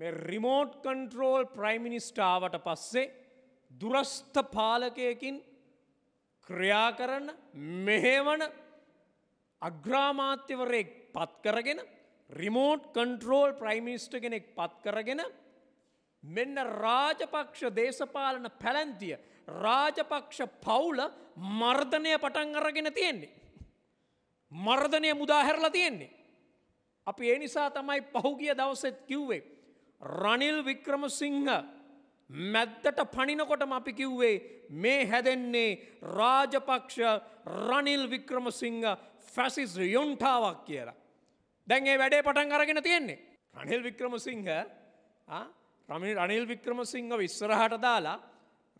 මේ remote control ප්‍රයිමිනිස්ටාවට පස්සේ දුරස්ථ පාලකයකින් ක්‍රියා කරන්න මෙහෙවන අග්‍රාමාත්‍යවරයෙක් පත් කරගෙන රිමෝට් කන්ට්‍රෝල් ප්‍රයිමිනිස්ට කෙනෙක් පත් කරගෙන මෙන්න රාජපක්ෂ දේශපාලන පැලැන්තිය රාජපක්ෂ පවුල මර්ධනය පටන් අරගෙන තියෙන්නේ. මර්ධනය මුදාහැරලා තියෙන්නේ. අපි ඒ නිසා තමයි පහුගිය දවසෙත් කිව්වේ. රනිල් වික්‍රමසිංහ මැද්දට පනිනකොටම අපි කිව්වේ මේ හැදෙන්නේ රාජපක්ෂ රනිල් වික්‍රමසිංහ ෆැසිස් යොන්ටාවක් කියලා. දැන් ඒ වැඩේ පටන් අරගෙන තියෙන්නේ. රනිල් වික්‍රමසිංහ රමිල් රනිල් වික්‍රමසිංහ විස්සරහට දාලා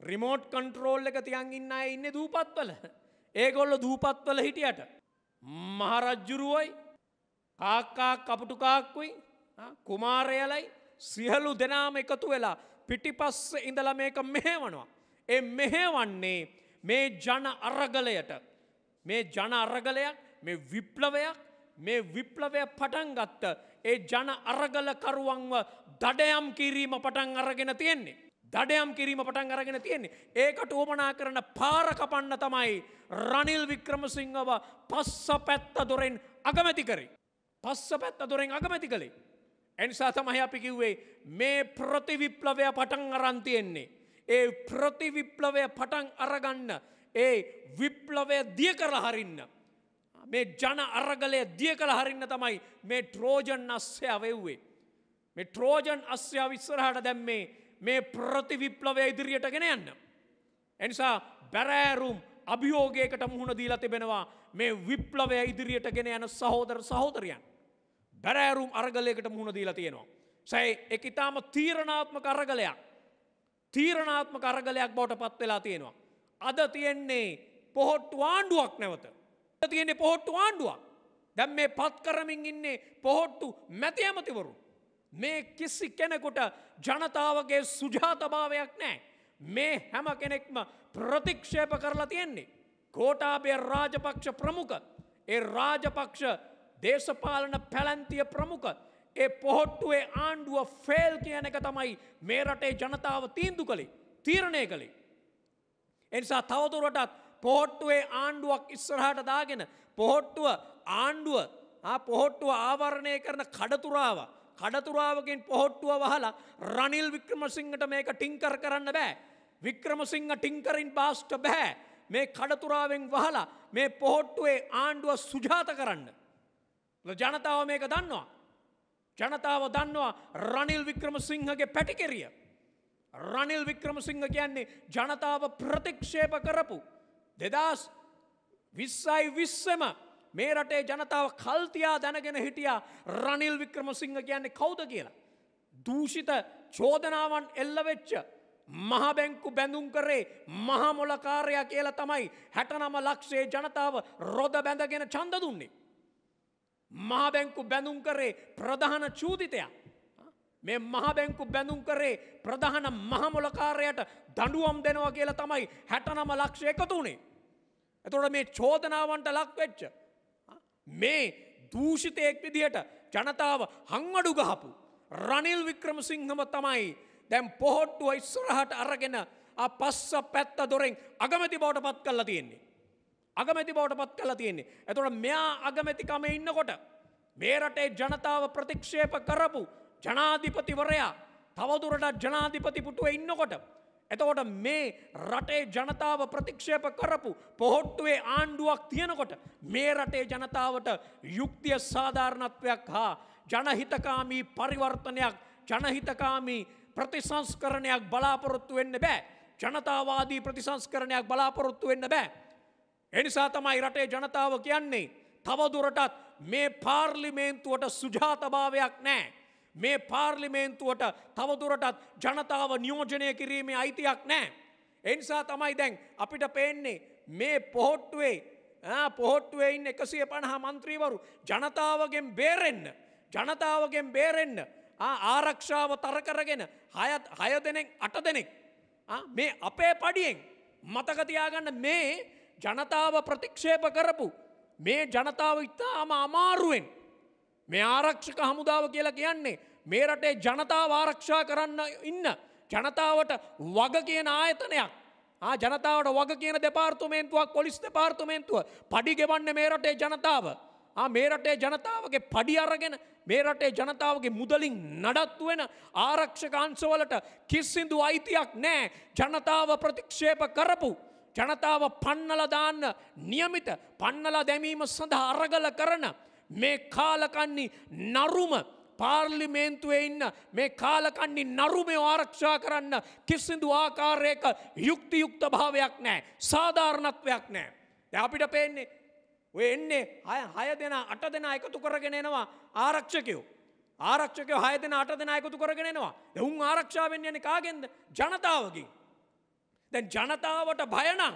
රිමෝට් කන්ට්‍රෝල් එක තියන් ඉන්න අය ඉන්න දූපත්වල. ඒගොල්ල දූපත්වල හිටියට. මහරජ්ජුරුවයි කාක්කා කපුටුකාක්කුයි කුමාරයලයි සියලු දෙනාම එකතු වෙලා පිටිපස්ස ඉඳල මේක මෙහෙවනවා. ඒ මෙහෙවන්නේ මේ ජන අරගලයට මේ ජන අරගලයක් මේ විප්ලවයක් මේ විප්ලවය පටන් ගත්ත ඒ ජන අරගලකරුවන්ව දඩයම් කිරීම පටන් අරගෙන තියෙන්නේ. දඩයම් කිරීම පටන් අරගෙන තියෙන්නේ. ඒකට ඕමනා කරන පාරකපන්න තමයි රනිල් වික්‍රමසිංහව පස්ස පැත්ත දොරෙන් අගමැති කරේ. පස්ස පැත්ත දොරෙන් අගමැති කළේ. එනිසා තමයි අපි කිව්වේ මේ ප්‍රතිවිප්ලවය පටන් අරන්තියෙන්නේ. ඒ ප්‍රතිවිප්ලවය පටන් අරගන්න ඒ විප්ලවය දිය කර හරින්න. මේ ජන අරගලය දිය කළ හරින්න තමයි මේ ට්‍රෝජන් අස්්‍ය වෙව්වේ. මේ ට්‍රෝජන් අස්්‍ය විස්සරහට දැම්මේ මේ ප්‍රතිවිප්ලවය ඉදිරියට ගෙන යන්න. එනිසා බැරෑරුම් අභියෝගයකට මුහුණ දීලා තිබෙනවා මේ විප්ලවය ඉදිරියට ගෙන යන සහෝදර සහෝදරයන්. බැරෑරුම් අරගලයකට මුහුණ දීලා තියෙනවා. සැයි එක ඉතාම තීරණාත්මක අරගලයක්. තීරණාත්මක අරගලයක් බවට පත් වෙලා තියෙනවා. අද තියෙන්නේ පොහොට්ටු ආණ්ඩුවක් නැවත. තියෙන්නේ පොහොට්ටු ආණ්ඩුවක්. දැම් මේ පත් කරමින් ඉන්නේ පොහොට්ටු මැති ඇමතිවරු. මේ කිසි කෙනෙකුට ජනතාවගේ සුජාතභාවයක් නෑ. මේ හැම කෙනෙක්ම ප්‍රතික්ෂේප කරලා තියෙන්නේ. කෝටාබේ රාජපක්ෂ ප්‍රමුඛ. ඒ රාජපක්ෂ දේශපාලන පැලැන්තිය ප්‍රමුඛ. ඒ පොහොට්ටුවේ ආණ්ඩුව ෆේල් කියන එක තමයි මේ රටේ ජනතාව තීන්දු කළේ තීරණය කළේ. එනිසා තවදුරටත් පොහොට්ටුවේ ආණ්ඩුවක් ඉස්සරහට දාගෙන පොහොට්ටුව ආණ්ඩුව පොහොට්ටුව ආවරණය කරන කඩතුරාව කඩතුරාවකින් පොහොට්ටුව වහලා රනිල් වික්‍රමසිංහට මේක ටිංකර් කරන්න බෑ. වික්‍රමසිංහ ටිංකරින් බාස්ට බෑ මේ කඩතුරාවෙන් වහලා මේ පොහොට්ටුවේ ආණ්ඩුව සුජාත කරන්න. ජනතාව මේක දන්නවා. ජනතාව දන්නවා රනිල් වික්‍රමසිංහගේ පැටිකෙරිය. රනිල් වික්‍රමසිංහ කියන්නේ ජනතාව ප්‍රතික්ෂේප කරපු. දෙදස් විස්සයි විස්සම මේ රටේ ජනතාව කල්තියා දැනගෙන හිටියා රනිල් වික්‍රමසිංහ කියන්නේ කෞද කියලා. දූෂිත චෝදනාවන් එල්ලවෙච්ච මහබැංකු බැඳුම් කරේ මහමොලකාරයා කියලා තමයි හැටනම ලක්ෂේ ජනතාව රොද බැඳගෙන චන්ද දුන්නේ. මහබැංකු බැඳුම් කරේ ප්‍රධාන චූතිතයක්. මේ මහබැංකු බැඳුම් කරේ ප්‍රධාන මහමොලකාරයට දඩුවම් දෙනවා කියලා තමයි හැටනම ලක්ෂ එකතුනේ. එතොට මේ චෝදනාවන්ට ලක්වෙච්ච. මේ දූෂිතයෙක් විදිහට ජනතාව හංවඩු ගහපු. රනිල් වික්‍රමසිංහම තමයි දැම් පොහොට්ටුව ඉස්සරහට අරගෙන පස්ස පැත්ත දොරෙන් අගමැති බවට පත් කල්ලා තියෙන්නේ. අගමැති බවට පත් කලා තියෙන්නේ. ඇතොට මෙයා අගමැතිකම ඉන්නකොට. මේ රටේ ජනතාව ප්‍රතික්ෂේප කරපු ජනාධිපතිවරයා තවදුරට ජනාධිපති පුටුව ඉන්නකොට. එතකොට මේ රටේ ජනතාව ප්‍රතික්ෂේප කරපු පොහොට්ටුවේ ආණ්ඩුවක් තියෙනකොට මේ රටේ ජනතාවට යුක්තිය සාධාරණත්වයක් හා ජනහිතකාමී පරිවර්තනයක් ජනහිතකාමී ප්‍රතිසංස්කරණයක් බලාපොරොත්තු වෙන්න බෑ ජනතාවාදී ප්‍රතිසංස්කරණයක් බලාපොරොත්තු වෙන්න බෑ. එනිසා තමයි රටේ ජනතාව කියන්නේ තවදුරටත් මේ පාර්ලිමේන්තුවට සුජාතභාවයක් නෑ. මේ පාර්ලිමේන්තුවට තවදුරටත් ජනතාව නියෝජනය කිරීමේ අයිතියක් නෑ. එනිසා තමයි දැන් අපිට පේන්නේ මේ පොහොට්ටුවේ පොහොට්ටුවේ ඉන්න එකසිය පණහා මන්ත්‍රීවරු ජනතාවගෙන් බේරෙන්න ජනතාවගෙන් බේරෙන්න ආරක්ෂාව තරකරගෙන හයත් හය දෙනෙක් අට දෙනෙක් මේ අපේ පඩියෙන් මතකතියාගන්න මේ ජනතාව ප්‍රතික්ෂේප කරපු මේ ජනතාව ඉතාම අමාරුවෙන් මේ ආරක්ෂක හමුදාව කියලා කියන්නේ මේ රටේ ජනතාව ආරක්ෂා කරන්න ඉන්න. ජනතාවට වග කියන ආයතනයක්. ආ ජනතාවට වග කියන දෙපාර්තුමේන්තුවක් පොලිස් දෙපාර්තුමේන්තුව පඩි ගෙවන්න මේ රටේ ජනතාව. ආ මේ රටේ ජනතාවගේ පඩි අරගෙන මේ රටේ ජනතාවගේ මුදලින් නඩත්තු වෙන ආරක්ෂක අංශවලට කිසිදු අයිතියක් නෑ ජනතාව ප්‍රතික්ෂේප කරපු ජනතාව පන්නල දාන්න නියමිත පන්නල දැමීම සඳහා අරගල කරන මේ කාලකන්නේ නරුම පාර්ලිමේන්තුවේ ඉන්න මේ කාලකන්නේ නරුමය ආරක්ෂා කරන්න කිසිදු ආකාරයක යුක්තියුක්ත භාවයක් නෑ සාධාරණත්වයක් නෑ. දැන් අපිට පේන්නේ ඔය එන්නේ හය හය දෙෙන අට දෙෙන එකතු කරගෙන එනවා ආරක්ෂකයෝ. ආරක්ෂකයෝ හය දෙෙන අට දෙෙන එකතු කරගෙන එනවා. එවුන් ආරක්ෂාවෙන් යන කාගෙන්ද ජනතාවකින්. දැන් ජනතාවට භයනම්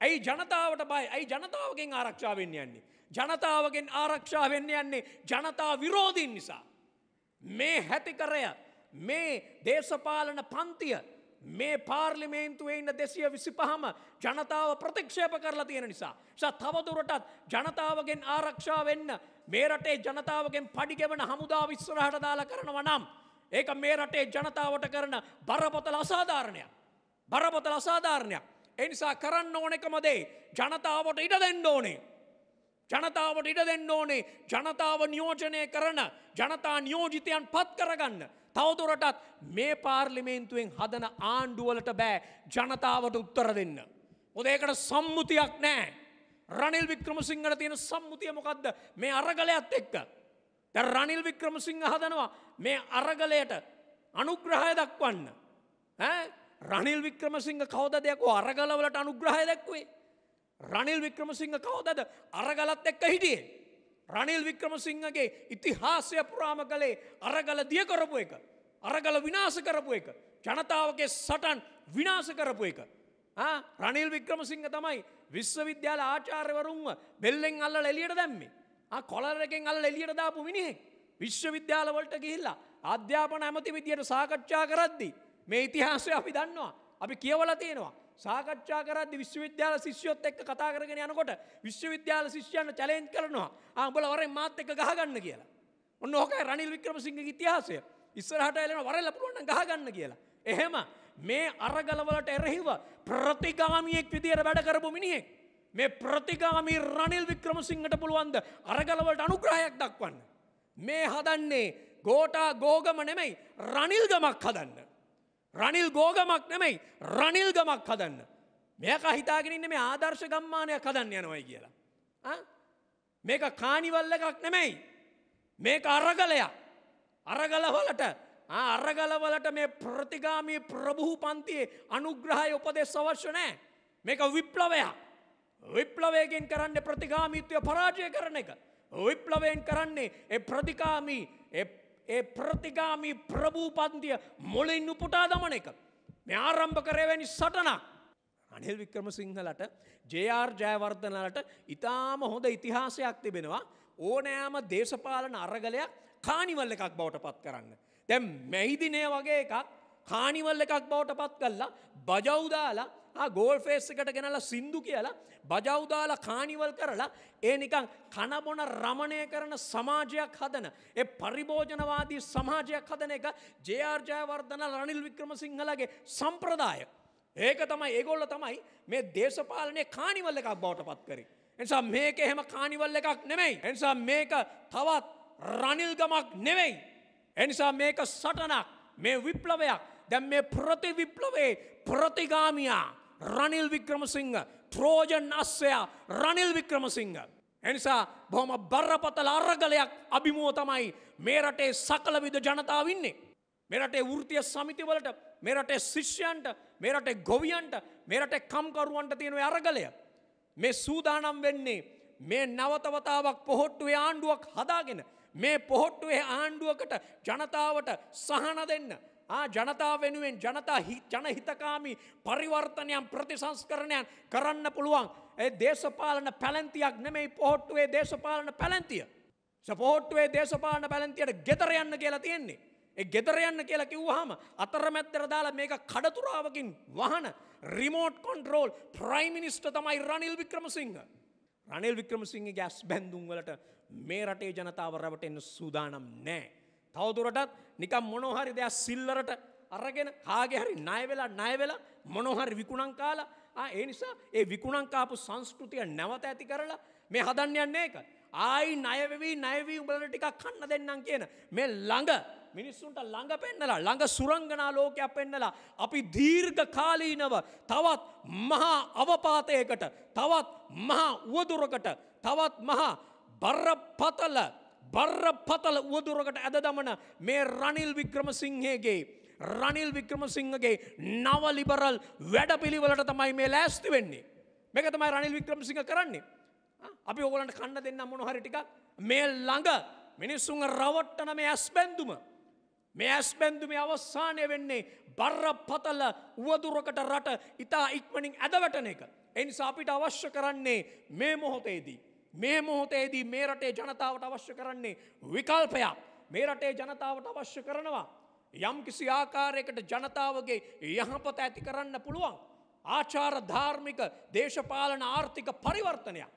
ඇයි ජනතාවට බයි ඇයි ජනතාවගෙන් ආරක්ෂාවෙන් යන්නේ. ජනතාවගෙන් ආරක්ෂාවෙන්න යන්නේ ජනතා විරෝධීන් නිසා. මේ හැතිකරය මේ දේශපාලන පන්තිය මේ පාර්ලිමේන්තුවේ ඉන්න දෙසිය විසි පහම ජනතාව ප්‍රතික්ෂේප කරලා තියෙන නිසා. ස තවදුරටත් ජනතාවගෙන් ආරක්ෂා වෙන්න මේ රටේ ජනතාවගෙන් පඩිගෙවන හමුදා විශ්වරහට දාලා කරනව නම්. ඒක මේ රටේ ජනතාවට කරන බරපොතල අසාධාරණයක්. බරපොතල අසාධාරණයක්. එනිසා කරන්න ඕනෙකමදේ ජනතාවට ඉඩ දෙන්න ඕනේ. ජනතාවට ඉඩ දෙන්න ඕනේ ජනතාව නියෝජනය කරන ජනතා නියෝජිතයන් පත් කරගන්න. තවදුරටත් මේ පාර්ලිමේන්තුවෙන් හදන ආණ්ඩුවලට බෑ ජනතාවට උත්තර දෙන්න. ඔදේකට සම්මුතියක් නෑ. රනිල් වික්‍රමසිංහට තියෙන සම්මුතිය මොකක්ද මේ අරගලයක්ත් එක්ක. ද රනිල් වික්‍රමසිංහ හදනවා මේ අරගලයට අනුග්‍රහය දක්වන්න. රනිල් වික්‍රමසිංහ කවද දෙයක් අරගලවලට අනුග්‍රහය දැක්වේ. රනිල් වික්‍රමසිංහ කවදද අරගලත් එක්ක හිටියේ. රනිල් වික්‍රමසිංහගේ ඉතිහාසය පුරාම කළේ අරගල දිය කරපු එක. අරගල විනාස කරපු එක. ජනතාවගේ සටන් විනාස කරපු එක. රනිල් වික්‍රමසිංහ තමයි විශ්වවිද්‍යාල ආචාර්යවරුන්ව බෙල්ලෙන් අල්ල එලියට දැම්මේ. කොලරකින් අල්ල එලියට දාපු මිනිහෙක්. විශ්වවිද්‍යාලවලට ගිහිල්ලා අධ්‍යාපන ඇමති විදියට සාකච්ඡා කරද්දි. මේ ඉතිහාසය අපි දන්නවා. අපි කියවල තියෙනවා. සාකච්ඡා කරදදි විශ්වවිද්‍යාල ශිෂ්‍යොත් එක්ක කතා කරගෙන යනකොට විශ්වවිද්‍යාල ශිෂ්‍යයන්න චලෙන්ජ් කරනවා ආඹල වරෙන් මාත් එක්ක ගහගන්න කියලා. ඔන්න ඕකයි රනිල් වික්‍රමසිංහ ඉතිහාසය. ඉස්සරහට එලෙන වරෙල්ල පුළුවන් ගහගන්න කියලා. එහෙම මේ අරගලවලට එරෙහිව ප්‍රතිගාමියෙක් විදියට වැඩ කරපු මිනිහෙක්. මේ ප්‍රතිගාමී රනිල් වික්‍රමසිංහට පුළුවන්ද අරගලවලට අනුග්‍රහයක් දක්වන්න. මේ හදන්නේ ගෝටා ගෝගම නෙමෙයි රනිල් ගමක් හදන්න. රනිල් ගෝගමක් නෙමෙයි රනිල් ගමක් හදන්න. මේක හිතාගෙන ඉන්න මේ ආදර්ශ ගම්මානයක් හදන්න යනවයි කියලා. මේක කානිවල්ල එකක් නෙමෙයි. මේක අරගලයක්. අරගලවලට අරගලවලට මේ ප්‍රතිගාමී ප්‍රභූ පන්තියේ අනුග්‍රහය උපදෙස් අවශ්‍ය නෑ. මේක විප්ලවයක්. විප්ලවයගෙන් කරන්න ප්‍රතිගාමීත්වය පරාජය කරන එක. විප්ලවයෙන් කරන්නේ ඒ ප්‍රතිකාමී ඒ ප්‍රතිගාමී ප්‍රභූපන්තිය මොලින් උපුටා දමන එක. මේ ආරම්භ කරයවැනි සටනක්. අනිල් වික්‍රම සිංහලට ජයාර් ජයවර්ධනලට ඉතාම හොඳ ඉතිහාසයක් තිබෙනවා ඕනෑම දේශපාලන අරගලයක් කානිවල් එකක් බවට පත් කරන්න. දැම් මැහිදිනය වගේ එකක් කානිවල් එකක් බවට පත් කල්ලා බජවදාලා ගෝල් ෆේස් එකට ගෙනලා සින්දු කියලා බජවදාලා කානිවල් කරලා ඒ නිකං කනබොන රමණය කරන සමාජයක් හදන. ඒ පරිභෝජනවාදී සමාජයක් හදන එක ජයාර්ජයවර්ධන රනිල් වික්‍රම සිංහලගේ සම්ප්‍රදාය. ඒක තමයි ඒගොල්ල තමයි මේ දේශපාලනය කානිවල් එකක් බවට පත් කරේ. එනිසා මේක එහෙම කානිවල් එකක් නෙමෙයි. එනිසා මේක තවත් රනිල්ගමක් නෙවෙයි. එනිසා මේක සටනක් මේ විප්ලවයක් දැම් මේ ප්‍රතිවිප්ලවේ ප්‍රතිගාමියා රනිල් වික්‍රමසිංහ ත්‍රෝජන් අස්සයා රනිල් වික්‍රමසිංහ. එනිසා බොහොම බරපතල අරගලයක් අභිමුව තමයි මේ රටේ සකලවිද ජනතාවන්නේ. මෙරටේ වෘතිය සමිතිවලට මෙරටේ ශිෂ්‍යයන්ට මෙරටේ ගොවියන්ට මෙරටේ කම්කරුවන්ට තියෙනව අරගලය. මේ සූදානම් වෙන්නේ මේ නවතවතාවක් පොහොට්ටුවේ ආණ්ඩුවක් හදාගෙන මේ පොහොට්ටුවේ ආණ්ඩුවකට ජනතාවට සහන දෙන්න ජනතාව වෙනුවෙන් ජනතා ජනහිතකාමී පරිවර්තනයන් ප්‍රතිසංස්කරණයන් කරන්න පුළුවන් ඒ දේශපාලන පැලැන්තියක් නෙමෙයි පොහොට්ටුවේ දේශපාලන පැලැන්තිය. පොහොට්ටුවේ දේශපාලන පැලැන්තියට ගෙතර යන්න කියලා තියෙන්නේ. ඒ ගෙදර යන්න කියලා කිව්වහම අතරමැත්තර දාලා මේක කඩතුරාවකින් වහන රිමෝට් කොන්ට්‍රෝල් ප්‍රයිමිනිස්ට තමයි රනිල් වික්‍රමසිංහ. රනිල් වික්‍රමසිංහ ගැස් බැන්දුම් වලට මේ රටේ ජනතාව රැවටෙන්න සූදානම් නෑ. තවදුරටත් නිකම් මොනොහරි දෙයක් සිල්ලරට අරගෙන කාගේ හරි ණය වෙලා ණය වෙලා මොනොහරි විකුණන් කාලා ආ ඒ නිසා ඒ විකුණන් කාපු සංස්කෘතිය නැවත ඇති කරලා මේ හදන්න යන්නේ ඒක. ආයි ණය වෙවි ණය වී උඹලට ටිකක් කන්න දෙන්නම් කියන මේ ළඟ මිනිස්සුන්ට ළඟ පෙන්නලා ළඟ සුරංගනා ලෝකයක් පෙන්නලා අපි දීර්ඝ කාලීනව තවත් මහා අවපාතයකට තවත් මහා උවදුරකට තවත් මහා බරපතල බරපතල උවදුරකට ඇද දමන මේ රනිල් වික්‍රමසිංහගේ රනිල් වික්‍රමසිංහගේ නව ලිබරල් වැඩ පිළිවලට තමයි මේ ලෑස්ති වෙන්නේ. මේක තමයි රනිල් වික්‍රමසිංහ කරන්නේ. අපි ඔගලන්ට කන්න දෙන්න මොනොහරි ටික මේ ළඟ මිනිස්සුන් රවට්ටන මේ ඇස් බැන්දුම මේ ඇස් බැන්දුමේ අවස්සානය වෙන්නේ බර්ර පතල උවදුරකට රට ඉතා ඉක්මනින් ඇදවැටන එක. එනිසා අපිට අවශ්‍ය කරන්නේ මේ මොහොතේදී. මේ මොහොතේදී මේ රටේ ජනතාවට අවශ්‍ය කරන්නේ විකල්පයක් මේ රටේ ජනතාවට අවශ්‍ය කරනවා. යම් කිසි ආකාරයකට ජනතාවගේ යහපත ඇති කරන්න පුළුවන්. ආචාර ධාර්මික දේශපාලන ආර්ථික පරිවර්තනයක්.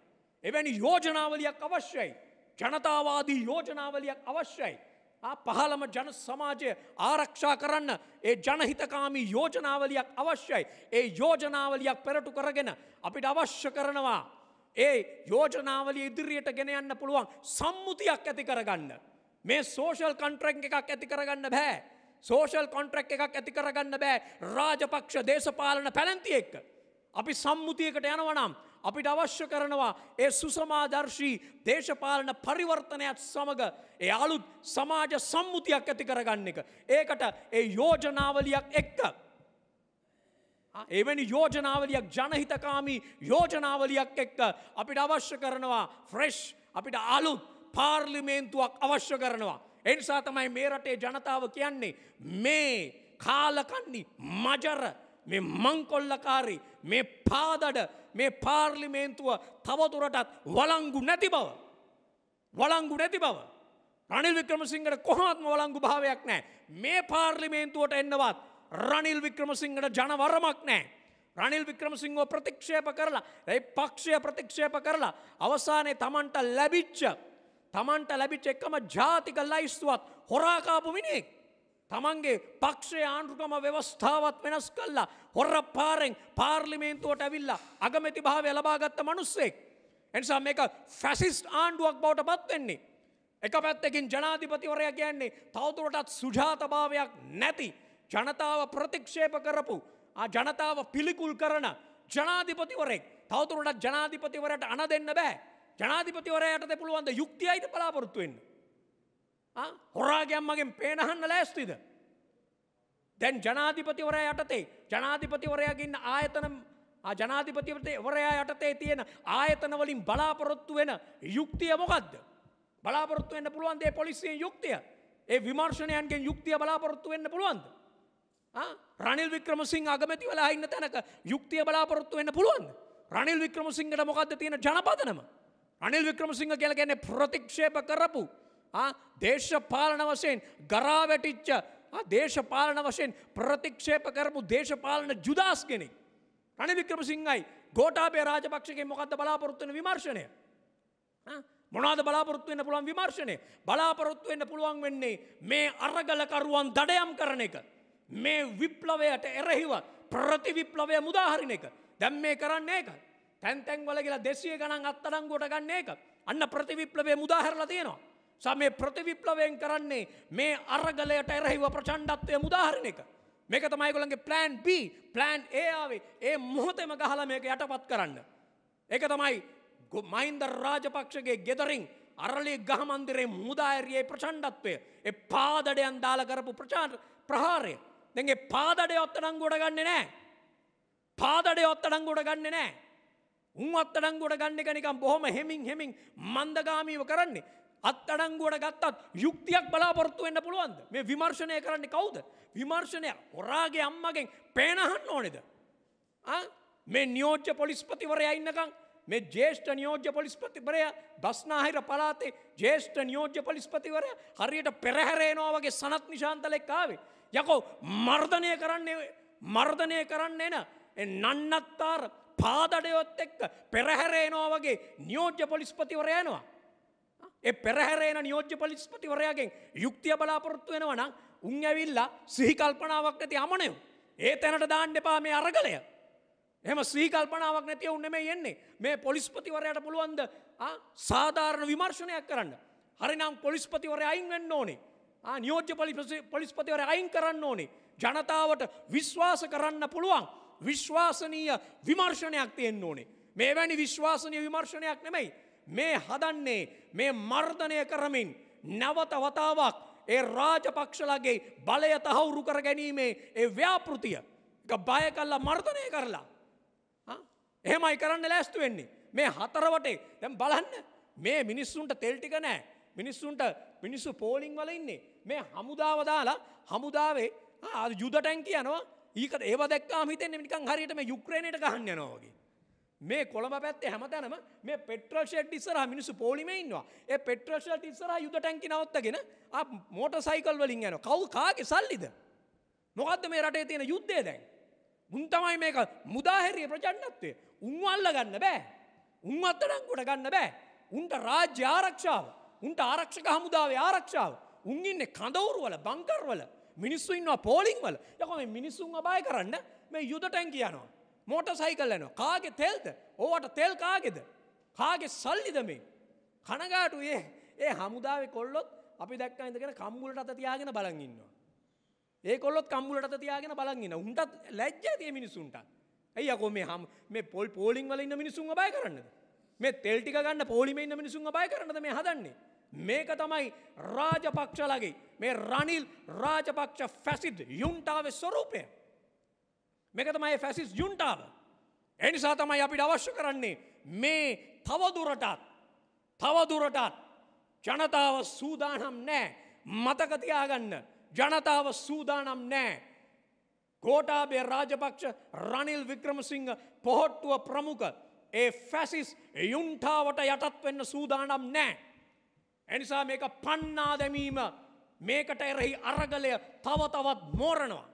එවැනි යෝජනාවලියක් අවශ්‍යයි. ජනතාවාදී යෝජනාවලියක් අවශ්‍යයි. පහළම ජන සමාජය ආරක්ෂා කරන්න ඒ ජනහිතකාමී යෝජනාවලියක් අවශ්‍යයි. ඒ යෝජනාවලියක් පෙරටු කරගෙන අපිට අවශ්‍ය කරනවා. ඒ යෝජනාවලිය ඉදිරියට ගෙන යන්න පුළුවන් සම්මුතියක් ඇති කරගන්න. මේ සෝෂල් කන්ට්‍රෙක් එකක් ඇති කරගන්න බෑ. සෝෂල් කොන්ට්‍රෙක් එකක් ඇති කරගන්න බෑ රාජපක්ෂ දේශපාලන පැලැන්ති එක්ක. අපි සම්මුතියකට යනවනම් අපිට අවශ්‍ය කරනවා ඒ සුසමාදර්ශී දේශපාලන පරිවර්තනයක් සමඟ ඒ අලුත් සමාජ සම්මුතියක් ඇති කරගන්න එක. ඒකට ඒ යෝජනාවලියක් එක්ක. එවැනි යෝජනාවලියක් ජනහිතකාමී යෝජනාවලියක් එක්ක අපිට අවශ්‍ය කරනවා ෆ්‍රෙෂ් අපිට අලුත් පාර්ලිමේන්තුවක් අවශ්‍ය කරනවා. එනිසා තමයි මේ රටේ ජනතාව කියන්නේ මේ කාලකන්නේ මජර මේ මංකොල්ලකාරි මේ පාදඩ මේ පාර්ලිමේන්තුව තවතුරටත් වලංගු නැති බව. වලංගු නැති බව. රනිල් වික්‍රමසිංහට කොහොත්ම වලංගු භාවයක් නෑ. මේ පාර්ලිමේන්තුවට එන්නවත් රනිල් වික්‍රමසිංහට ජනවරමක් නෑ. රනිල් වික්‍රමසිංහෝ ප්‍රතික්ෂේප කරලා ඇයි පක්ෂය ප්‍රතික්ෂේප කරලා අවසානයේ තමන්ට ලැබිච්ච තමන්ට ලැබිච් එක්කම ජාතික ලයිස්තුවත් හොරාකාපු මිනිෙක්. තමන්ගේ පක්ෂය ආණ්ඩුකම ව්‍යවස්ථාවත් වෙනස් කල්ලා හොර පාරෙන් පාර්ලිමේන්තුවට ඇවිල්ලා අගමැති භාවය ලබාගත්ත මනුස්සෙක්. එනිසා මේක ෆැසිස්් ආණ්ඩුවක් බවට පත්වෙන්නේ. එක පැත්තකින් ජනාධිපතිවරය කියන්නේ තවතුරටත් සුජාතභාවයක් නැති. ජනතාව ප්‍රතික්ෂේප කරපු ජනතාව පිළිකුල් කරන ජනාධිපතිවරෙක් තවතුරටත් ජනාධිපතිවරට අන දෙන්න බෑ. ජනාධිපතිවරයට පුළුවන්ද යුක්තියයිද බලාපොරොත්තුවෙන්න. හොරාගැම්මගෙන් පේනහන්න ලෑස්තිද. දැන් ජනාධිපතිවරය යටතේ ජනාධිපතිවරයාගන්න ආයතන ජනාධිපතිවරයා යටතේ තියෙන ආයතනවලින් බලාපොරොත්තු වෙන යුක්තිය මොකක්ද. බලාපොරොත්තු වෙන්න පුළුවන්දේ පොලිසියෙන් යුක්තිය ඒ විමර්ශණයන්ගෙන් යුක්තිය බලාපොරොත්තු වෙන්න පුළුවන්ද. රනිල් වික්‍රමසිංහ අගමැති වෙලා ඉන්න තැනක යුක්තිය බලාපොරොත්තු වෙන්න පුළුවන්ද. රනිල් වික්‍රමසිංහට මොකක්ද තියෙන ජනපදනම. අනිල් වික්‍රමසිංහ කියල ගැන ප්‍රතික්ෂේප කරපු දේශපාලන වශයෙන් ගරාවැටිච්ච දේශපාලන වශයෙන් ප්‍රතික්ෂේප කරපු දේශපාලන ජුදාස් කෙනෙක්. රනි වික්‍රමසිංහයි ගෝටාපේ රාජපක්ෂගේ මොකක්ද බලාපොරොත්තුවන විමර්ශනය. මොනාද බලාපොරොත්තු වෙන්න පුළුවන් විමර්ශනය බලාපොරොත්තු වෙන්න පුළුවන් වෙන්නේ මේ අරගලකරුවන් දඩයම් කරන එක. මේ විප්ලවයට එරහිව ප්‍රතිවිප්ලවය මුදාහරින එක දැම් මේ කරන්නේ එක. තැන්තැන්වල කියලා දෙසිය ගණන් අත්තඩංගුවට ගන්න එක අන්න ප්‍රතිවිප්ලවය මුදාහරලා තියෙනවා. සමේ ප්‍රතිවිප්ලවයෙන් කරන්නේ මේ අරගලයට එරහිව ප්‍රචණ්ඩත්වය මුදාහරණ එක. මේක තමයිගොළන්ගේ ප්ලෑන් B ප්ලෑන් ඒආවේ ඒ මොහොතෙම ගහල මේක යටපත් කරන්න. ඒක තමයි මයින්ද රාජපක්ෂගේ ගෙදරින් අරලි ගහමන්දිරේ මුදාඇරියේ ප්‍රචණ්ඩත්වය එ පාදඩයන් දාල කරපු ප්‍රචාට ප්‍රහාරය දෙගේ පාදඩය ඔත්තඩංගොඩ ගන්න නෑ. පාදඩය ඔත්තඩංගොඩ ගන්න නෑ. උන් අත්තඩංගොඩ ගන්න එක නිකම් බොහොම හෙමින් හෙමින් මන්දගාමීව කරන්නේ. අත්තඩංගුවට ගත්තත් යුක්තියක් බලාපොරොත්තු වෙන්න පුළුවන්ද මේ විමර්ශනය කරන්නේ කවුද විමර්ශනය හොරාගේ අම්මගෙන් පේනහන්න ඕනෙද මේ නියෝජ්‍ය පොලිස්පතිවරය ඉන්නකං මේ ජේෂ්ඨ නියෝජ්‍ය පොලිස්පතිවරය බස්නාහිර පලාතේ ජේෂ්ඨ නියෝජ්‍ය පොලිස්පතිවරය හරියට පෙරහැරේනවා වගේ සනත් නිශාන්තලෙක්කාවේ යකෝ මර්ධනය කරන්නේ මර්ධනය කරන්න එන නන්නත්තාර පාදඩයොත් එක්ක පෙරහැරේනවා වගේ නියෝජ්‍ය පොලිස්පතිවරයනවා ඒ පෙරහැරේන නියෝජ්‍ය පලිස්පතිවරයාගෙන් යුක්තිය බලාපොරොත්තු වෙනවනම් උන් ඇවිල්ලා සිහිකල්පනාවක් නැති අමනයෝ. ඒ තැනට දාන්න එපා මේ අරගලය. එම සීකල්පනාවක් නැතිව උන්න මේ එන්නේ මේ පොලිස්පතිවරයට පුළුවන්ද සාධාරණ විමර්ශනයක් කරන්න. හරිනම් පොලිස්පතිවර අයින් වෙන්න ඕනේ. නියෝජ්‍ය පොලිස්පතිවර අයින් කරන්න ඕනේ. ජනතාවට විශ්වාස කරන්න පුළුවන්. විශ්වාසනීය විමර්ශනයක් තියෙන්න්න ඕනේ. මේ වැනි විශ්වාසනය විමර්ශනයක් නෙමෙයි. මේ හදන්නේ මේ මර්ධනය කරමින් නැවත වතාවක් ඒ රාජපක්ෂලගේ බලය තහවුරු කර ගැනීමේ ඒ ව්‍යාපෘතිය එක බය කල්ලා මර්ධනය කරලා. එහෙමයි කරන්න ලෑස්තු වෙන්නේ. මේ හතරවටේ දැම් බලන්න මේ මිනිස්සුන්ට තෙල්ටික නෑ මිනිස්සුන්ට මිනිස්සු පෝලිං වල ඉන්නේ මේ හමුදාව දාලා හමුදාවේ යුද ටැන්කි යනවා ඒකට ඒව දැක්කාම හිතෙන්නේ නිකන් හරියට මේ යුක්‍රේනයට ගහන්න යනවා වගේ. මේ කොළඹ පැත්තේ හැමතැනම මේ පෙට්‍රල් ෂෙඩ් ඉස්සරහා මිනිස්සු පොලිමේ ඉන්නවා. ඒ පෙට්‍රල් ෂෙඩ් ඉස්සරහා යුද ටැංකි නවත්තගෙන ආ මෝටර් සයිකල් වලින් යනවා. කවු කාගේ සල්ලිද? මොකද්ද මේ රටේ තියෙන යුද්ධය දැන්? මුන් තමයි මේක මුදාහැරිය ප්‍රචණ්ඩත්වය. උන්ව අල්ල ගන්න බෑ. උන් අත්අඩංගුවට ගන්න බෑ. උන්ට රාජ්‍ය ආරක්ෂාව, උන්ට ආරක්ෂක හමුදාවේ ආරක්ෂාව. උන් ඉන්නේ කඳවුරු වල, බංකර් වල. මිනිස්සු ඉන්නවා පෝලිං වල. යකෝ මේ මිනිස්සුන් අබාය කරන්න මේ යුද ටැංකි යනවා. මෝට සයිකල් යනවා. කාගේ තෙල්ද? ඕවට තෙල් කාගේද? කාගේ සල්ලිද මේ? කනගාටු ඒ ඒ හමුදාවේ කොල්ලොත් අපි දැක්ක ඉඳගෙන කම්බුලට අත තියාගෙන බලන් ඉන්නවා. ඒ කොල්ලොත් කම්බුලට අත තියාගෙන බලන් ඉන්නවා. උන්ටත් ලැජ්ජා tie මිනිසුන්ට. ඇයි යකෝ මේ හම් මේ පොල් පෝලිං වල ඉන්න මිනිසුන්ව බය කරන්නද? මේ තෙල් ටික ගන්න පෝලිමේ ඉන්න මිනිසුන්ව බය කරන්නද මේ හදන්නේ? මේක තමයි රාජපක්ෂලගේ මේ රනිල් රාජපක්ෂ ෆැසිඩ් යුන්ටාවේ ස්වරූපය. මේක තමයි ෆැසිස් යුන්ටාව. එනිසා තමයි අපිට අවශ්‍ය කරන්නේ මේ තවදුරටත් තවදුරටත් ජනතාව සූදානම් නෑ මතකතියාගන්න ජනතාව සූදානම් නෑ. කෝටාබේ රාජපක්ෂ රනිල් වික්‍රමසිංහ පොහොට්ටුව ප්‍රමුඛ ඒ ෆැසිස් යුන්ටාවට යටත් වෙන්න සූදානම් නෑ. එනිසා මේක පන්නා දැමීම මේකට එරෙහි අරගලය තව තවත් මෝරනවා.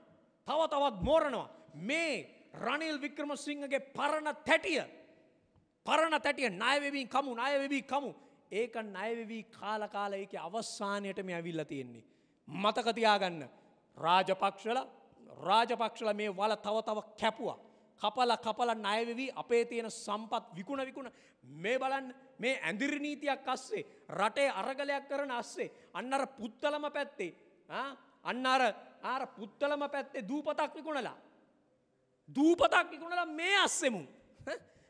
තව තවත් මෝරනවා. මේ රනිල් වික්‍රමසිංහගේ පරණ තැටිය පරණ තැටිය ණයවෙවී කමු ණයවෙවී කමු ඒක ණයවෙවී කාලකාල ඒක අවස්සානයටම ඇවිල්ල තියෙන්නේ. මතකතියාගන්න රාජපක්ෂල රාජපක්ෂල මේ වල තව තව කැපුවා. කපල කපල ණයවෙවී අපේ තියෙන සම්පත් විකුණ විකුණ මේ බලන්න මේ ඇඳිරි නීතියක් අස්සේ රටේ අරගලයක් කරන අස්සේ අන්න අර පුත්තලම පැත්තේ අන්න අර ආර පුත්තලම පැත්තේ දූපතක් විකුණලා දූපතක් විකුණලා මේ අස්සෙමු.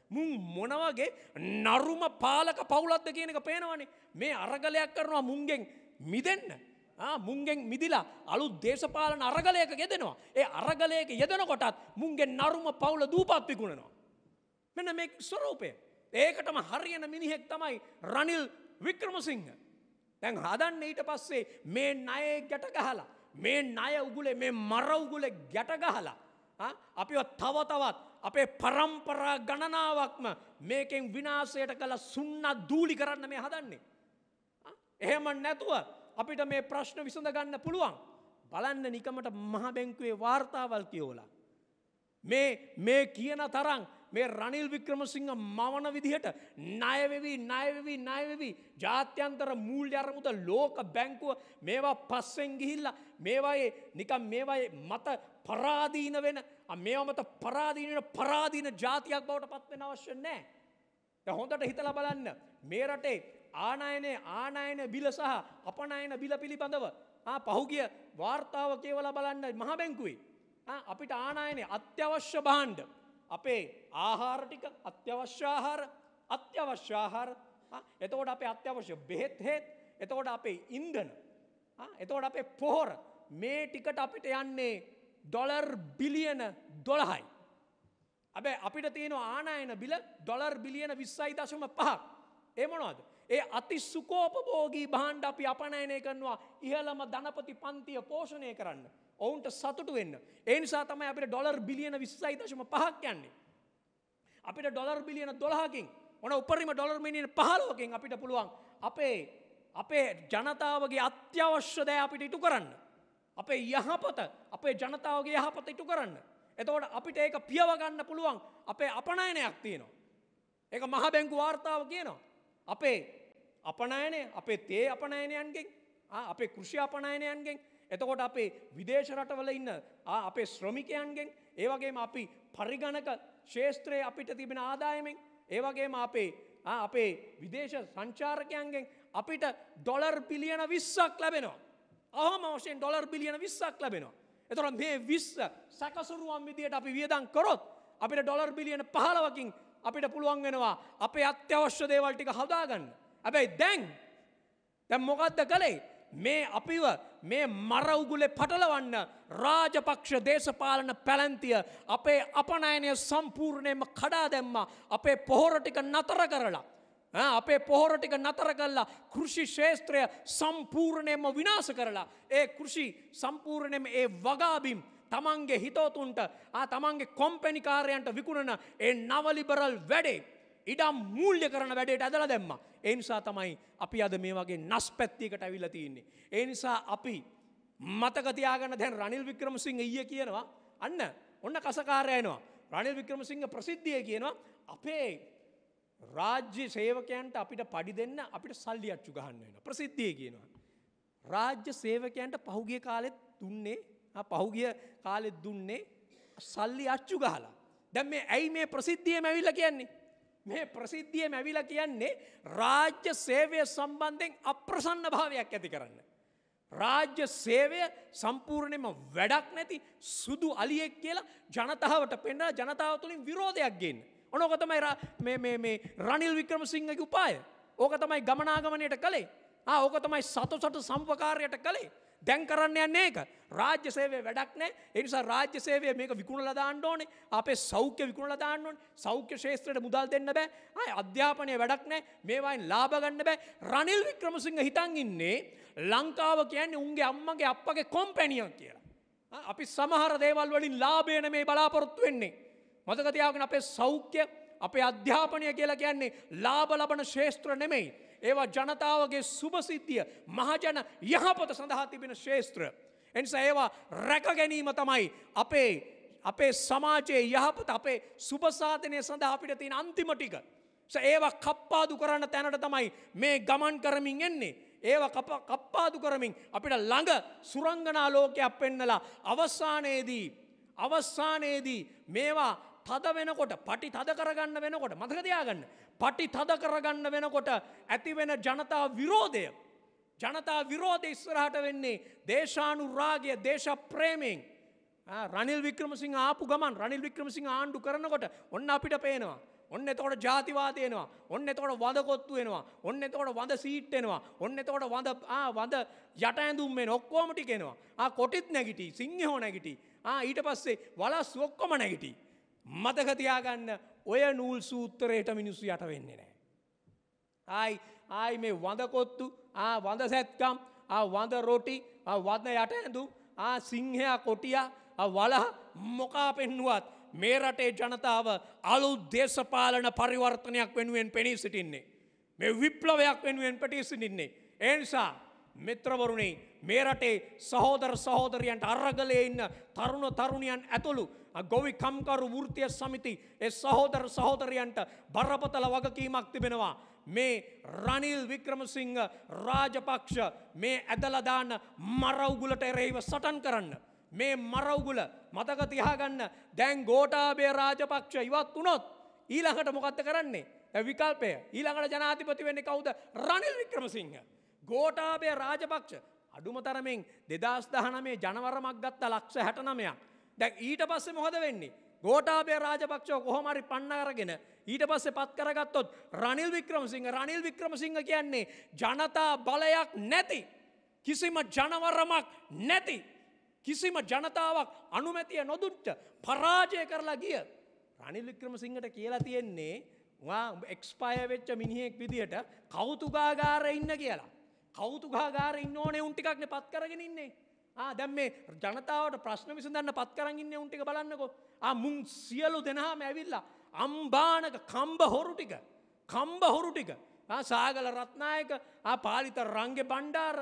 මුන් මොනවගේ නරුම පාලක පවුලත්ද කියන එක පේනවනේ මේ අරගලයක් කරනවා මුන්ගෙන් මිදෙන්න. මුන්ගෙන් මිදිලා අලු දේශපාලන අරගලයක යෙදෙනවා. ඒ අරගලයක යෙදෙන කොටත් මුන්ගේ නරුම පවුල දූපත් විකුණනවා. මෙන්න මේ ස්වරූපය. ඒකටම හරියන මිනිහෙක් තමයි රනිල් වික්‍රමසිංහ. තැන් හදන්න ඊට පස්සේ මේ නයේ ගැට ගහලා මේ නය උගුලේ මේ මර උගුලේ ගැට ගහලා අපිව තව තවත් අපේ පරම්පරා ගණනාවක්ම මේකෙන් විනාසයට කළ සුන්නත් දූලි කරන්න මේ හදන්නේ. එහෙම නැතුව අපිට මේ ප්‍රශ්න විසඳ ගන්න පුළුවන්. බලන්න නිකමට මහබැංකුවේ වාර්තාවල් කියෝලා. මේ මේ කියන තරම් මේ රනිල් වික්‍රමසිංහ මවන විදිහට ණයවෙවි ණයවෙවි ණයවෙවි ජාත්‍යන්තර මූල්‍ය අරමුද ලෝක බැංකුව මේවා පස්සෙන් ගිහිල්ලා මේවායේ නිකම් මේවායේ මත පරාදීන වෙන මේවා මත පරාදීන පරාදීන ජාතියක් බවට පත් වෙන්න අවශ්‍ය නැහැ. දැන් හොඳට හිතලා බලන්න මේ රටේ ආනයනය ආනයන බිල සහ අපනයන බිල පිළිබඳව ආ පහුගිය වාර්තාව කියවලා බලන්න මහ බැංකුවේ අපිට ආනායනේ අත්‍යවශ්‍ය භාණ්ඩ අපේ ආහාර ටික අත්‍යවශ්‍ය ආහාර අත්‍යවශ්‍ය ආහාර එතකොට අපේ අත්‍යවශ්‍ය බෙහෙත් හේත් එතකොට අපේ ඉන්ධන එතකොට අපේ පොහොර මේ ටිකට අපිට යන්නේ ඩොලර් බිලියන දොළහයි. ඇබැ අපිට තියෙන ආනායන බිල ඩොලර් බිලියන විස්සයි දශම පහක්. ඒමනවාද. ඒ අති සුකෝපභෝගී බහන්්ඩ අපි අපනයනය කරනවා ඉහළම ධනපති පන්තිය පෝෂණය කරන්න. ඔවුන්ට සතුටු වෙන්න. ඒ නිසා තමයි අපිට ඩොලර් බිලියන විස්සයි දශම පහක් යන්නේ. අපිට ඩොලර් බිලියන දොළහකින් ඕන උපරිම ඩොලර් මිනියන පහලෝකින් අපිට පුළුවන් අපේ අපේ ජනතාවගේ අත්‍යවශ්‍ය දෑ අපිට ඉටු කරන්න. අපේ යහපත අපේ ජනතාවගේ යහපත ඉටු කරන්න. එතවට අපිට ඒක පියවගන්න පුළුවන් අපේ අපනයනයක් තියෙනවා. ඒක මහ බැංකු වාර්තාව කියනවා. අපේ අපනයනය අපේ තේ අපනයනයන්ගෙන් අපේ කෘෂි අපනයනයන්ගෙන් එතකොට අපේ විදේශ රටවල ඉන්න අපේ ශ්‍රමිකයන්ගෙන් ඒවගේම අපි පරිගණක ශේෂත්‍රයේ අපිට තිබෙන ආදායමෙන් ඒවගේම අපේ අපේ විදේශ සංචාරකයන්ගෙන් අපිට ඩොලර් පිලියන විස්සක් ලැබෙනවා. අහම වශයෙන් ඩොලර් බිලියන විස්සක් ලැබෙනවා. එතොර මේ විස්ස සැකසුරුවම් විදියට අපි වියදන් කරොත් අපිට ඩොලර් බිලියන පහලවකින් අපිට පුළුවන් වෙනවා අපේ අත්‍යවශ්‍ය දේවල් ටික හදාගන්න. හැබැයි දැන් දැන් මොකද්ද කළේ? මේ අපිව මේ මරවුගුලේ පටලවන්න රාජපක්ෂ දේශපාලන පැලැන්තිය අපේ අපනයනය සම්පූර්ණයෙන්ම කඩා දැම්මා. අපේ පොහොර ටික නතර කරලා. අපේ පොහොර ටික නතර කල්ලා කෘෂි ශේත්‍රය සම්පූර්ණයෙන්ම විනාස කරලා. ඒ කෘෂි සම්පූර්ණයම ඒ වගාබිම් තමන්ගේ හිතෝතුන්ට තමන්ගේ කොම්පැනිකාරයන්ට විකුණන ඒ නවලිබරල් වැඩේ ඉඩම් මූල්‍ය කරන වැඩේට ඇදල දැම්ම. ඒ නිසා තමයි අපි අද මේ වගේ නස් පැත්තියකට ඇවිල්ල තියන්නේ. ඒ නිසා අපි මතකතියාගන්න දැන් රනිල් වික්‍රමසිංහ ඊය කියනවා අන්න ඔන්න කසකාරයනවා. රනිල් වික්‍රමසිංහ ප්‍රසිද්ධිය කියනවා අපේ රාජ්‍ය සේවකයන්ට අපිට පඩි දෙන්න අපිට සල්ලි අච්චු ගහන්න වෙන ප්‍රසිද්ධිය කියනවා. රාජ්‍ය සේවකයන්ට පහුගිය කාලෙත් දුන්නේ පහුගිය කාලෙත් දුන්නේ සල්ලි අච්චු ගහලා. දැම් මේ ඇයි මේ ප්‍රසිද්ධිය මැවිල්ල කියන්නේ. මේ ප්‍රසිද්ධිය මැවිල කියන්නේ රාජ්‍ය සේවය සම්බන්ධයෙන් අප්‍රසන්න භාවයක් ඇති කරන්න. රාජ්‍ය සේවය සම්පූර්ණයම වැඩක් නැති සුදු අලියෙක් කියලා ජනතාවට පෙන්න්න ජනතාව තුළින් විරෝධයක් ගෙන්. ඔනොක තමයි රනිල් වික්‍රමසිංහගේ උපාය. ඕක තමයි ගමනාගමනයට කළේ. ඕක තමයි සතුසට සම්පකාරයට කළේ. දැන් කරන්න යන්නේ ඒක. රාජ්‍ය සේවය වැඩක් නෑ. එනිසා රාජ්‍ය සේවය මේක විකුණලා දාන්න ඕනේ. අපේ සෞඛ්‍ය විකුණලා දාන්න ඕනේ. සෞඛ්‍ය ශාස්ත්‍රයට මුදල් දෙන්න බෑ. ආය අධ්‍යාපනය වැඩක් නෑ. මේවායින් ලාභ ගන්න බෑ. රනිල් වික්‍රමසිංහ හිතන් ඉන්නේ ලංකාව කියන්නේ උන්ගේ අම්මගේ අප්පගේ කොම්පැනියක් කියලා. අපි සමහර දේවල් වලින් ලාභයන මේ බලාපොරොත්තු වෙන්නේ. මතක තියාගෙන අපේ සෞඛ්‍ය අපේ අධ්‍යාපනය කියලා කියන්නේ ලාභ ලබන ශේෂත්‍ර නෙමෙයි. ඒවා ජනතාවගේ සුභසිද්ධිය මහජන යහපත සඳහා තිබෙන ශේෂත්‍ර. එනිසා ඒවා රැක ගැනීම තමයි අපේ අපේ සමාජයේ යහපත අපේ සුභසාධනය සඳහා අපිට තියෙන අන්තිමටික. ඒවා කප්පාදු කරන්න තැනට තමයි මේ ගමන් කරමින් එන්නේ. ඒව කප්පාදු කරමින් අපිට ළඟ සුරංගනා ලෝකයක් පෙන්නලා අවස්සානයේදී අවස්සානයේදී මේවා තද වෙනකොට පටි තද කරගන්න වෙනකොට මතකතියාගන්න පටි තද කරගන්න වෙනකොට ඇතිවෙන ජනතා විරෝධය. ජනතා විරෝධ ඉස්සරහට වෙන්නේ දේශානුරාගය දේශ ප්‍රේමයෙන් රනිල් වික්‍රමසිංහ ආපු ගමන් රනිල් වික්‍රමසිංහ ආණ්ඩු කරනකොට ඔන්න අපිට පේනවා. ඔන්න එතකොට ජාතිවාදයනවා ඔන්න එතකොට වඳ කොත්තු වෙනවා ඔන්න එතකොට වඳ සීට්ටෙනවා ඔන්න එතකොට වඳ වඳ යට ඇඳුම් වෙන ඔක්කොම ටිකෙනවා ආ කොටිත් නැගිටි සිංහෝ නැගිටි. ආ ඊට පස්සේ වලස් ඔක්කොම නැගිටි. මතක තියාගන්න ඔය නූල් සූත්‍රයට මිනිස්සු යට වෙන්නේ නෑ. ආයි ආයි මේ වඳකොත්තු ආ වඳ සැත්කම් වඳ රොටි වදන යට ඇඳු ආ සිංහයා කොටිය වලහ මොකා පෙන්නුවත් මේ රටේ ජනතාව අලු දේශපාලන පරිවර්තනයක් වෙනුවෙන් පෙනී සිටින්නේ. මේ විප්ලවයක් වෙනුවෙන් පටී සිටින්නේ. ඒනිසා මිත්‍රවරුණේ මේ රටේ සහෝදර සහෝදරියන්ට අරගලේ ඉන්න තරුණ තරුණියන් ඇතුළු ගොවි කම්කරු වෘතිය සමිති ඒ සහෝදර සහෝදරයන්ට බරපතල වගකීමක් තිබෙනවා. මේ රනිල් වික්‍රමසිංහ රාජපක්ෂ මේ ඇදලදාන්න මරවුගුලට එරෙහිව සටන් කරන්න. මේ මරවුගුල මතක තියාගන්න දැන් ගෝටාබේ රාජපක්ෂ ඉවත් වනොත් ඊළඟට මොකත්ත කරන්නේ විකල්පය ඊළඟට ජනාතිපති වෙන්නේ කවුද රනිල් වික්‍රමසිංහ. ගෝටාබේ රාජපක්ෂ අඩුම තරමෙන් දෙදස් දහනමේ ජනවරමක් ගත්ත ලක්ෂ හැටනමයක්. දැ ඊට පස්සේ මොහද වෙන්නේ. ගෝටාබේ රාජපක්ෂෝ කොහොමරි පන්න අරගෙන ඊට පස්සේ පත් කරගත්තොත් රනිල් වික්‍රමසිංහ රනිල් වික්‍රමසිංහ කියන්නේ ජනතා බලයක් නැති. කිසිම ජනවරමක් නැති. කිසිම ජනතාවක් අනුමැතිය නොදුච්ච පරාජය කරලා ගිය. රනිල් වික්‍රමසිංහට කියලා තියෙන්නේ එක්ස්පය වෙච්ච මිනිහෙක් විදිහට කෞතුගාගාර ඉන්න කියලා. කෞතුගාගාර ඉන්න ඕනේ උන්ටිකක්න පත් කරගෙන ඉන්නේ. දැම් මේ ජනතාවට ප්‍රශ්න විසඳන්න පත් කරගන්න උන්ටික බලන්නකො. මුන් සියලු දෙනාම ඇවිල්ලා අම්බානක කම්බ හොරු ටික කම්බ හොරු ටික. සාගල රත්නායක පාලිත රංගෙ බණ්ඩාර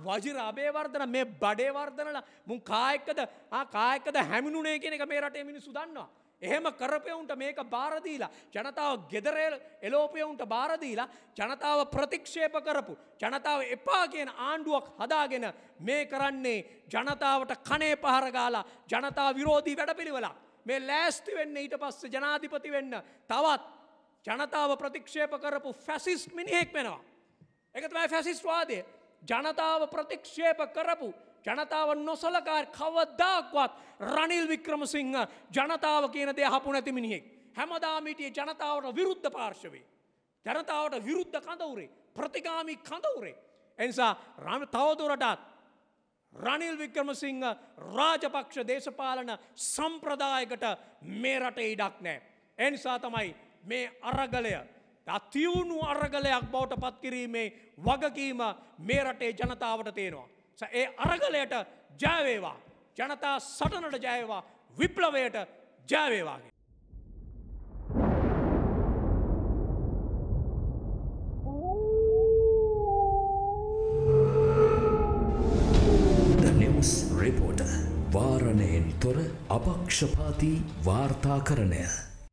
වජිර අබේවර්ධන මේ බඩේවර්ධනල මුන් කායකද කායකද හැමිණුනේ කෙනෙක මේ රටේ මිනිස්සු දන්නවා. එහෙම කරපයවුන්ට මේක බාරදීලා ජනතාව ගෙදරේල් එලෝපයවුන්ට බාරදීලා ජනතාව ප්‍රතික්ෂේප කරපු. ජනතාව එපා කියන ආණ්ඩුවක් හදාගෙන මේ කරන්නේ ජනතාවට කනේ පහරගාලා ජනතා විරෝධී වැඩපිළිවෙලා. මේ ලෑස්ති වෙන්න ඊට පස්ස ජනාධිපති වෙන්න තවත් ජනතාව ප්‍රතික්ෂේප කරපු ෆැසිස්් මිනිහෙක් වෙනවා. එකතමයි ෆැසිස්වාදය ජනතාව ප්‍රතික්ෂේප කරපු ජනතාව නොසලකාර කවද්දාක්වත් රනිල් වික්‍රමසිංහ ජනතාව කියන දේ හපු නැති මිනිහෙක්. හැමදාමිටිය ජනතාවට විරුද්ධ පාර්ශවේ. ජනතාවට විරුද්ධ කඳවුරේ ප්‍රතිගාමි කඳවුරේ. එනිසා රම තවදුරටත් රනිල් වික්‍රමසිංහ රාජපක්ෂ දේශපාලන සම්ප්‍රදායකට මේ රට ඉඩක් නෑ. එනිසා තමයි මේ අරගලය අතිවුණු අරගලයක් බවට පත්කිරීමේ වගකීම මේ රටේ ජනතාවට තියෙනවා. ඒ අරගලයට ජයවේවා ජනතා සටනට ජයවා විප්ලවයට ජයවේවාගේ. නිවස් රෙපෝට වාරණයෙන් තොර අපක්ෂපාති වාර්තාකරණය.